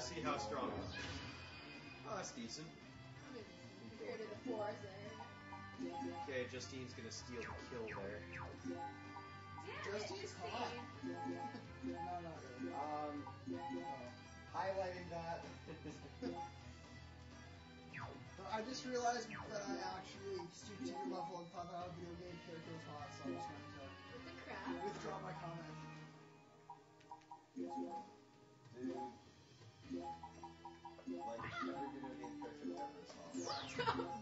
to see how strong. it is. Oh, that's decent. Compared to the fours there. Okay, Justine's gonna steal the kill there. Justine's hot. Justine. no, not really. Um, highlighting that. I just realized that I actually stooped to your level and thought that our video game character was hot, so I'm just going With the to crap. withdraw my comment. Like, every video game character ever is hot. Billy, you're,